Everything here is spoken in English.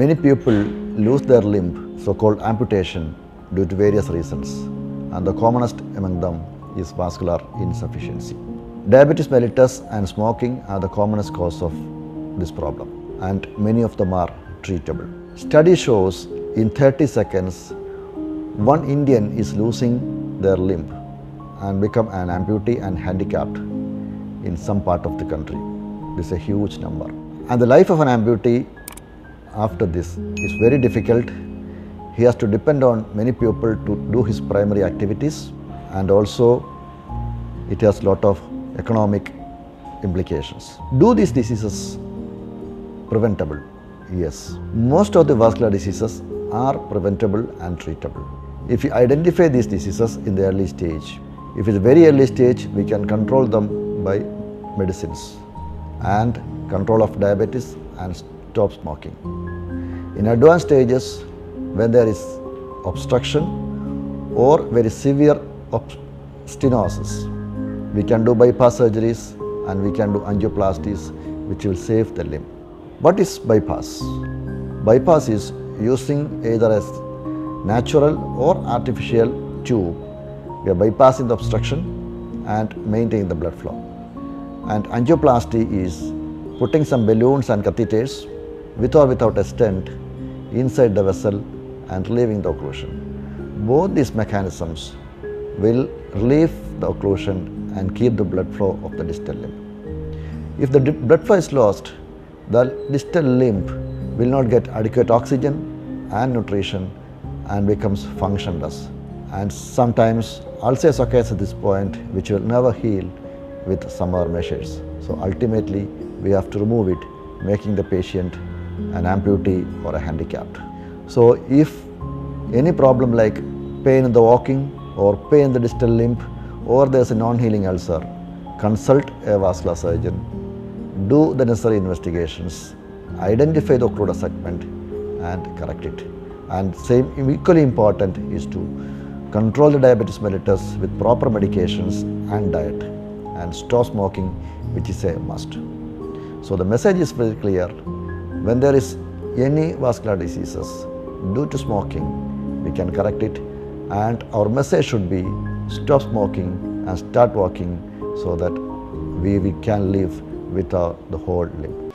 Many people lose their limb, so-called amputation, due to various reasons, and the commonest among them is vascular insufficiency. Diabetes mellitus and smoking are the commonest cause of this problem, and many of them are treatable. Study shows in 30 seconds, one Indian is losing their limb and become an amputee and handicapped in some part of the country. This is a huge number. And the life of an amputee after this is very difficult. He has to depend on many people to do his primary activities and also it has a lot of economic implications. Do these diseases preventable? Yes. Most of the vascular diseases are preventable and treatable. If you identify these diseases in the early stage, if it's very early stage, we can control them by medicines and control of diabetes and stop smoking. In advanced stages, when there is obstruction or very severe stenosis, we can do bypass surgeries and we can do angioplasties which will save the limb. What is bypass? Bypass is using either a natural or artificial tube. We are bypassing the obstruction and maintaining the blood flow. And angioplasty is putting some balloons and catheters with or without a stent inside the vessel and relieving the occlusion. Both these mechanisms will relieve the occlusion and keep the blood flow of the distal limb. If the blood flow is lost, the distal limb will not get adequate oxygen and nutrition and becomes functionless. And sometimes ulcers occurs at this point which will never heal with some other measures. So ultimately we have to remove it making the patient an amputee or a handicapped. So if any problem like pain in the walking or pain in the distal limb or there's a non-healing ulcer, consult a vascular surgeon, do the necessary investigations, identify the occluded segment and correct it. And same equally important is to control the diabetes mellitus with proper medications and diet and stop smoking which is a must. So the message is very clear. When there is any vascular diseases due to smoking, we can correct it and our message should be stop smoking and start walking so that we, we can live with our, the whole limb.